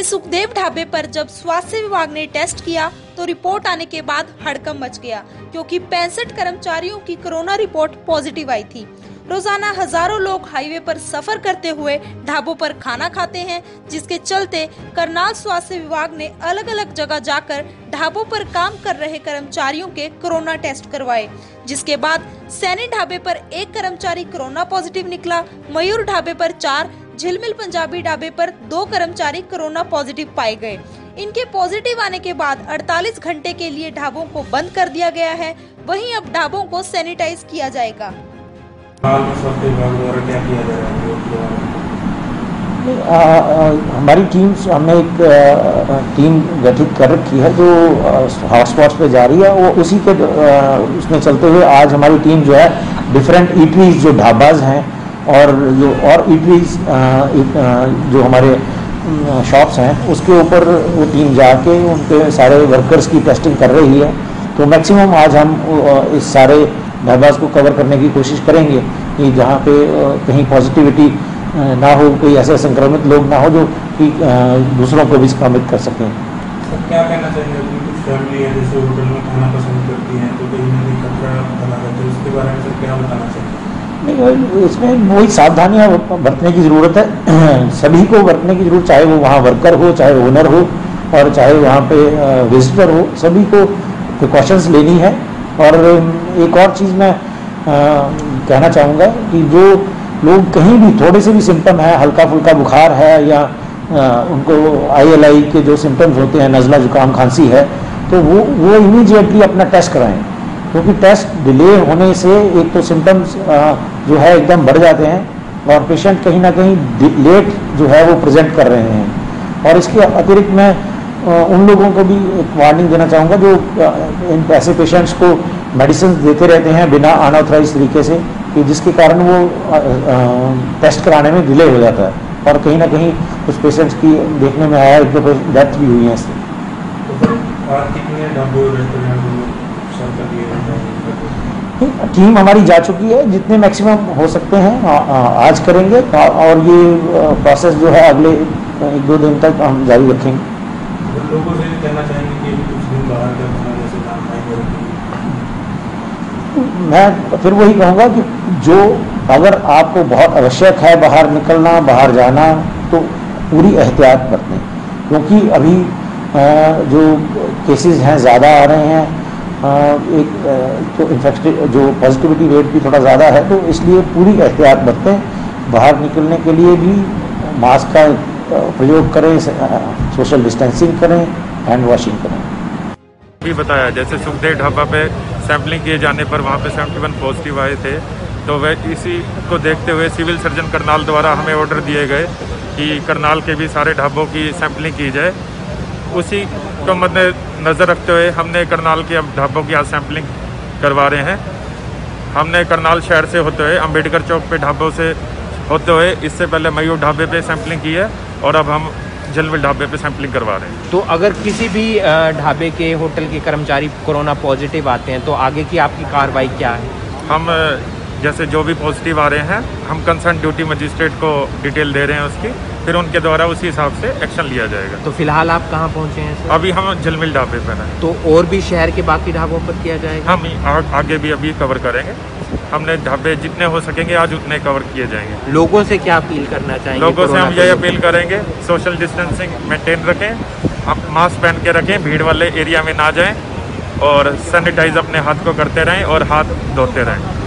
वहीं सुखदेव ढाबे पर जब स्वास्थ्य विभाग ने टेस्ट किया तो रिपोर्ट आने के बाद हड़कम मच गया, क्योंकि पैंसठ कर्मचारियों की कोरोना रिपोर्ट पॉजिटिव आई थी। रोज़ाना हज़ारों लोग हाईवे पर सफ़र करते हुए ढाबों पर खाना खाते हैं, जिसके चलते करनाल स्वास्थ्य विभाग ने अलग अलग जगह जाकर ढाबों पर काम कर रहे कर्मचारियों के कोरोना टेस्ट करवाए, जिसके बाद सैनी ढाबे पर एक कर्मचारी कोरोना पॉजिटिव निकला, मयूर ढाबे पर चार झिलमिल पंजाबी ढाबे पर दो कर्मचारी कोरोना पॉजिटिव पाए गए। इनके पॉजिटिव आने के बाद 48 घंटे के लिए ढाबों को बंद कर दिया गया है। वहीं अब ढाबों को सैनिटाइज किया जाएगा। आ, आ, हमारी टीम हमने एक आ, टीम गठित कर रखी है जो हॉटस्पॉट्स पे जा रही है। वो उसी के उसमें चलते हुए आज हमारी टीम जो है डिफरेंट ईटरीज जो ढाबाज हैं और जो और ईटरीज जो हमारे शॉप्स हैं, उसके ऊपर वो टीम जाके उनके सारे वर्कर्स की टेस्टिंग कर रही है। तो मैक्सिमम आज हम इस सारे ढाबाज को कवर करने की कोशिश करेंगे कि जहाँ पे कहीं पॉजिटिविटी ना हो, कोई ऐसे संक्रमित लोग ना हो जो कि दूसरों को भी संक्रमित कर सकें। क्या कहना चाहेंगे? नहीं इसमें वही सावधानियाँ बरतने की ज़रूरत है। सभी को बरतने की ज़रूरत चाहे वो वहाँ वर्कर हो चाहे ओनर हो और चाहे वहाँ पे विजिटर हो सभी को प्रिकॉशंस लेनी है। और एक और चीज़ मैं आ, कहना चाहूँगा कि जो लोग कहीं भी थोड़े से भी सिम्टम है हल्का फुल्का बुखार है या आ, उनको आईएलआई के जो सिम्टम्स होते हैं नज़ला जुकाम खांसी है तो वो वो इमीजिएटली अपना टेस्ट कराएँ। क्योंकि टेस्ट डिले होने से एक तो सिम्टम्स जो है एकदम बढ़ जाते हैं और पेशेंट कहीं ना कहीं लेट जो है वो प्रेजेंट कर रहे हैं। और इसके अतिरिक्त मैं उन लोगों को भी एक वार्निंग देना चाहूँगा जो इन ऐसे पेशेंट्स को मेडिसिन देते रहते हैं बिना अनऑथराइज तरीके से कि जिसके कारण वो टेस्ट कराने में डिले हो जाता है। और कहीं ना कहीं उस पेशेंट्स की देखने में आया, एक दो डेथ भी हुई है इससे। तो टीम हमारी जा चुकी है जितने मैक्सिमम हो सकते हैं आज करेंगे और ये प्रोसेस जो है अगले एक दो दिन तक हम जारी रखेंगे। लोगों से कहना चाहेंगे कि कुछ दिन बाहर का खाना जैसे काम नहीं मैं फिर वही कहूँगा कि जो अगर आपको बहुत आवश्यक है बाहर निकलना बाहर जाना तो पूरी एहतियात बरतें। क्योंकि अभी जो केसेस हैं ज़्यादा आ रहे हैं एक तो इन्फेक्ट जो पॉजिटिविटी रेट भी थोड़ा ज़्यादा है तो इसलिए पूरी एहतियात बरतें। बाहर निकलने के लिए भी मास्क का प्रयोग करें सोशल डिस्टेंसिंग करें हैंड वॉशिंग करें। भी बताया, जैसे सुखदेव ढाबा पे सैंपलिंग किए जाने पर वहाँ पे 71 पॉजिटिव आए थे तो वह इसी को देखते हुए सिविल सर्जन करनाल द्वारा हमें ऑर्डर दिए गए कि करनाल के भी सारे ढाबों की सैंपलिंग की जाए। उसी को मद्द नज़र रखते हुए हमने करनाल के अब ढाबों की आज सैंपलिंग करवा रहे हैं। हमने करनाल शहर से होते हुए अंबेडकर चौक पे ढाबों से होते हुए इससे पहले मयूर ढाबे पे सैंपलिंग की है और अब हम जलमिल ढाबे पे सैंपलिंग करवा रहे हैं। तो अगर किसी भी ढाबे के होटल के कर्मचारी कोरोना पॉजिटिव आते हैं तो आगे की आपकी कार्रवाई क्या है? हम जैसे जो भी पॉजिटिव आ रहे हैं हम कंसर्न ड्यूटी मजिस्ट्रेट को डिटेल दे रहे हैं उसकी फिर उनके द्वारा उसी हिसाब से एक्शन लिया जाएगा। तो फ़िलहाल आप कहाँ पहुँचे हैं सर? अभी हम झलमिल ढाबे पर हैं। तो और भी शहर के बाकी ढाबों पर किया जाएगा? हम आ, आगे भी अभी कवर करेंगे। हमने ढाबे जितने हो सकेंगे आज उतने कवर किए जाएँगे। लोगों से क्या अपील करना चाहेंगे लोगों से हम यही अपील करेंगे सोशल डिस्टेंसिंग मेंटेन रखें आप मास्क पहन के रखें भीड़ वाले एरिया में ना जाएँ और सैनिटाइज अपने हाथ को करते रहें और हाथ धोते रहें।